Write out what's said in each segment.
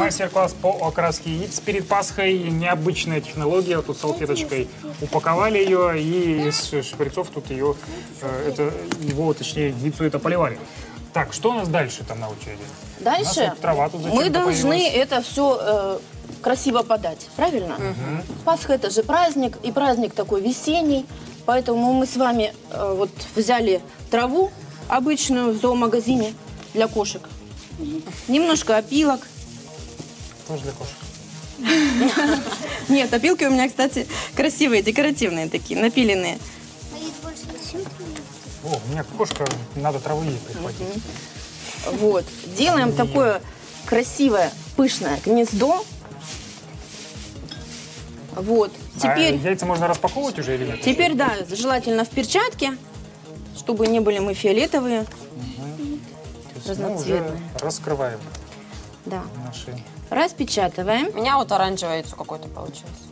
Мастер-класс по окраске яиц перед Пасхой. Необычная технология. Тут салфеточкой упаковали ее и из шприцов тут ее, э, это, его, точнее, яйцо это поливали. Так, что у нас дальше там на очереди? У нас Дальше вот трава тут мы должны появилась. это все красиво подать, правильно? Пасха это же праздник, и праздник такой весенний, поэтому мы с вами э, вот взяли траву обычную в зоомагазине для кошек, немножко опилок. Тоже для кошек. Нет, опилки у меня, кстати, красивые, декоративные такие, напиленные. А? О, у меня кошка, надо травы ей прихватить. Вот. Делаем такое красивое, пышное гнездо. Вот. Теперь, А яйца можно распаковывать уже или нет? теперь, да, желательно в перчатке, чтобы не были мы фиолетовые. Разноцветные. раскрываем Да. наши... Распечатываем. У меня вот оранжевое яйцо какое-то получилось.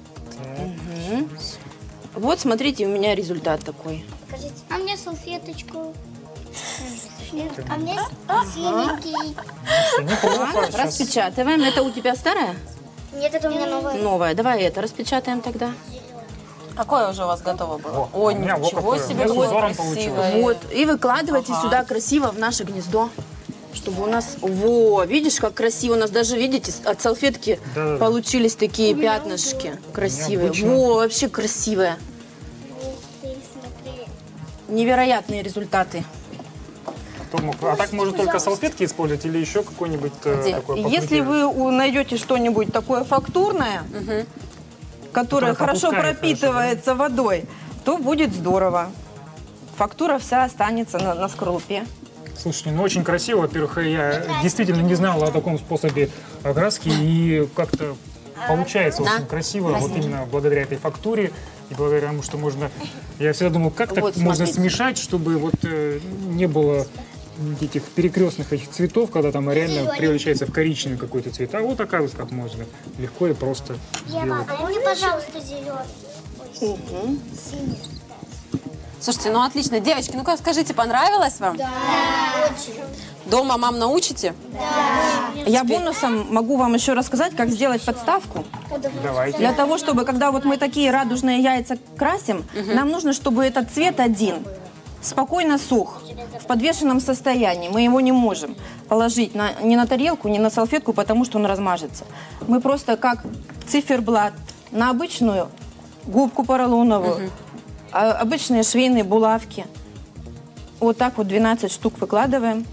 Вот, смотрите, у меня результат такой. Покажите. А мне салфеточку. А мне синенький. Распечатываем. Это у тебя старая? Нет, это у меня новое. Новая. Давай это распечатаем тогда. Какое уже у вас готово было? О, Ой, у меня вот ничего себе, какое красивое. Вот. И выкладывайте сюда красиво в наше гнездо. Чтобы у нас... Во, видишь, как красиво. У нас даже, видите, от салфетки Да-да-да. получились такие пятнышки красивые. Необычно. Во, вообще красивые. Невероятные результаты. Мог- А так можно только салфетки использовать или еще какой-нибудь э, такой Если вы у- найдете что-нибудь такое фактурное, которое Которое хорошо пропитывается водой, то будет здорово. Фактура вся останется на, на скорлупе. Слушайте, ну очень красиво. Во-первых, я действительно не знал о таком способе окраски и как-то получается очень красиво, вот именно благодаря этой фактуре и благодаря тому, что можно... Я всегда думал, как так Вот, можно смотрите. смешать, чтобы вот э, не было этих перекрестных этих цветов, когда там реально превращается в коричневый какой-то цвет. А вот оказывается, как можно легко и просто сделать. А мне, пожалуйста, зеленый. Ой, синий. Слушайте, ну отлично. Девочки, ну-ка скажите, понравилось вам? Да. Очень. Дома мам научите? Я бонусом могу вам еще рассказать, как сделать подставку. Давайте. Для того, чтобы, когда вот мы такие радужные яйца красим, нам нужно, чтобы этот цвет один спокойно сух, в подвешенном состоянии. Мы его не можем положить на, ни на тарелку, ни на салфетку, потому что он размажется. Мы просто как циферблат на обычную губку поролоновую, а- обычные швейные булавки. Вот так вот 12 штук выкладываем.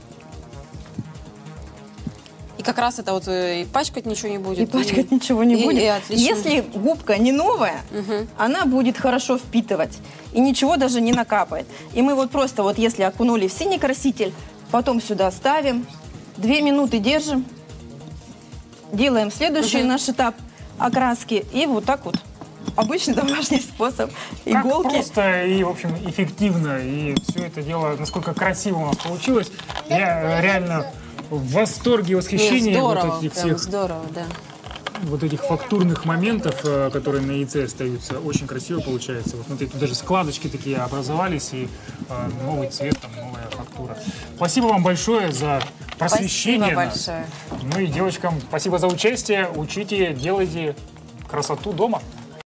И как раз это вот э, и пачкать ничего не будет. И пачкать ничего не и- будет. и отлично. Если губка не новая, она будет хорошо впитывать. И ничего даже не накапает. И мы вот просто вот если окунули в синий краситель, потом сюда ставим, две минуты держим, делаем следующий наш этап окраски. И вот так вот. Обычный домашний способ. Как Иголки. просто и, в общем, эффективно. И все это дело, насколько красиво у нас получилось. Я реально в восторге и восхищении здорово, вот этих всех здорово, да. вот этих фактурных моментов, э, которые на яйце остаются, очень красиво получается. Вот смотрите, тут даже складочки такие образовались, и э, новый цвет, там, новая фактура. Спасибо вам большое за просвещение Спасибо нас. большое. Ну и девочкам спасибо за участие. Учите, делайте красоту дома.